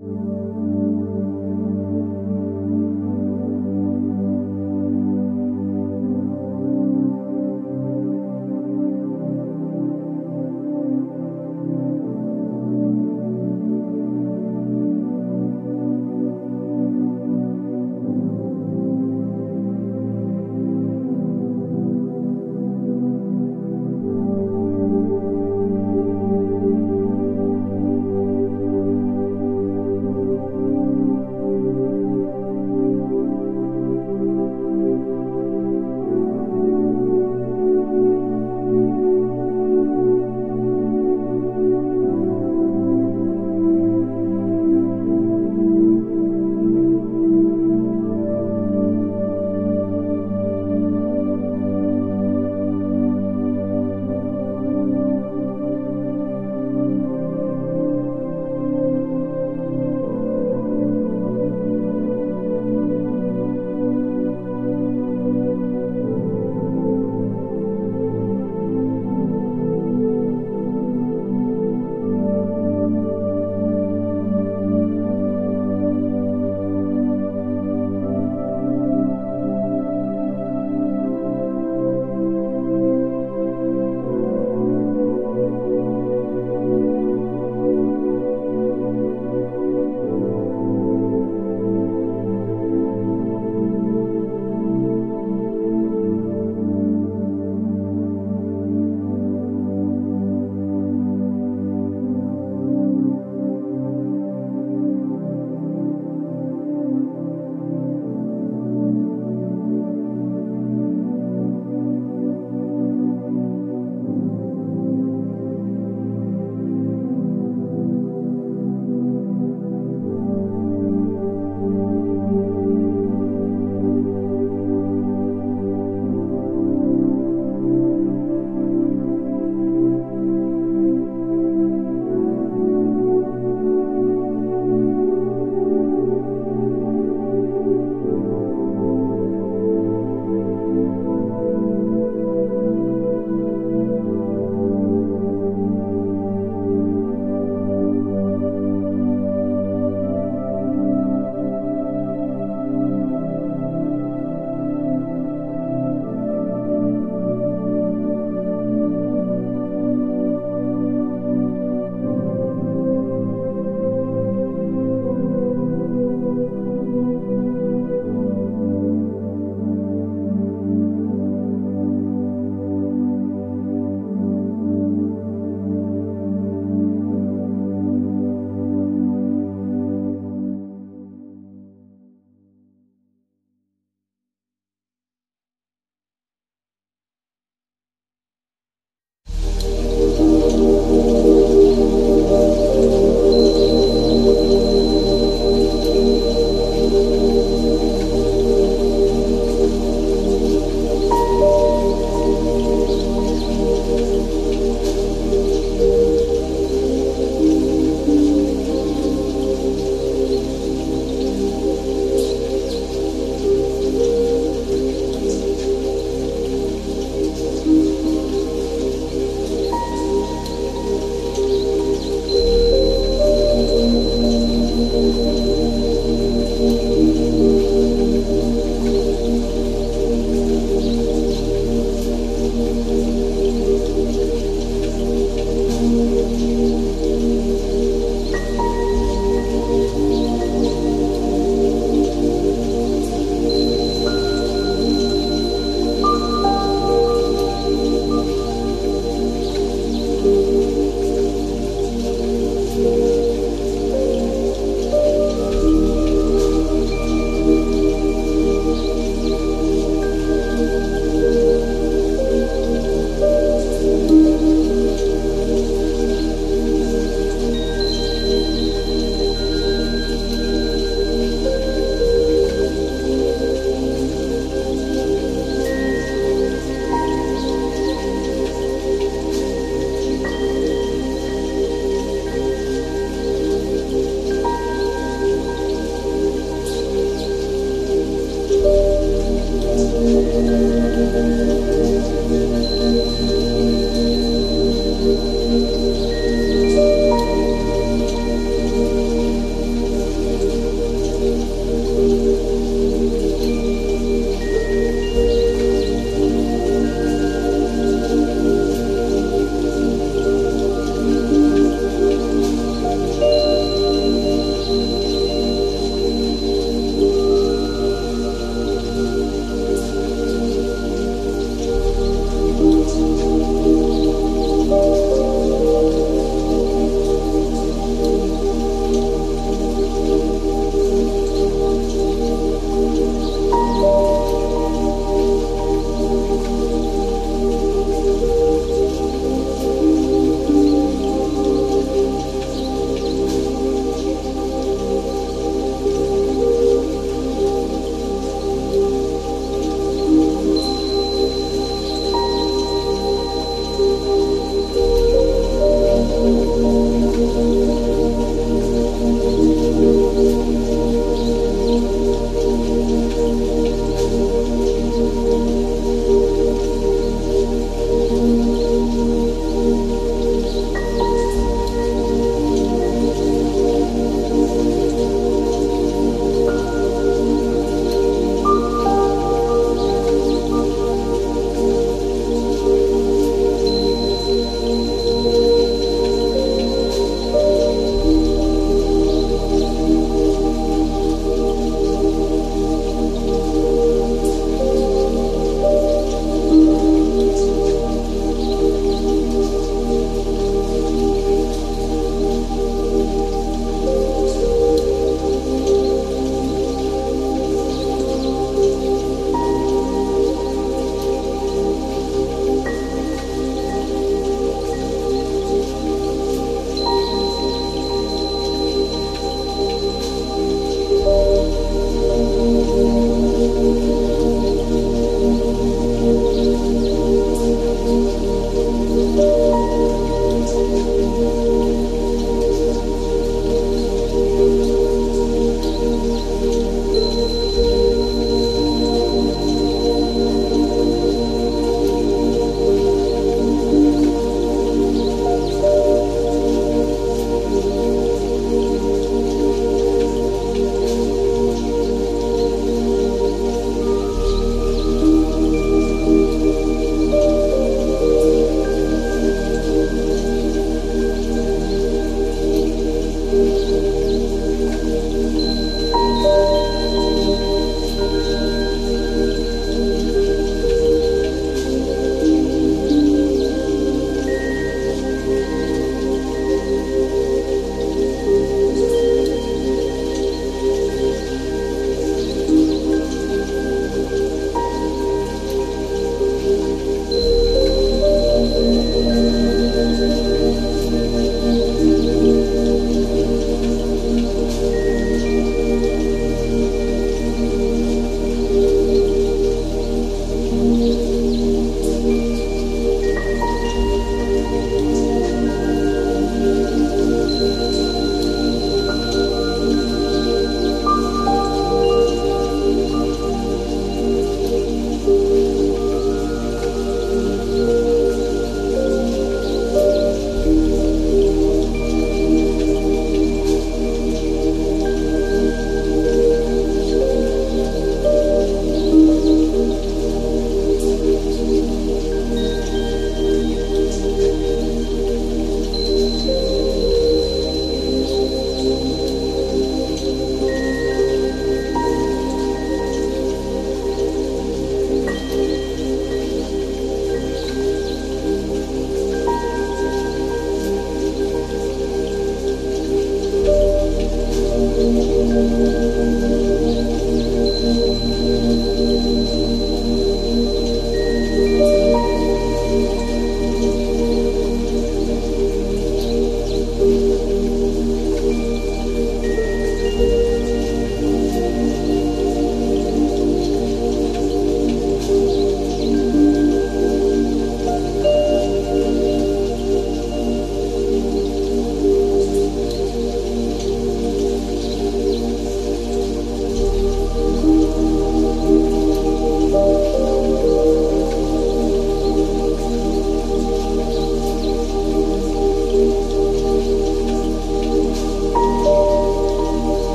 Música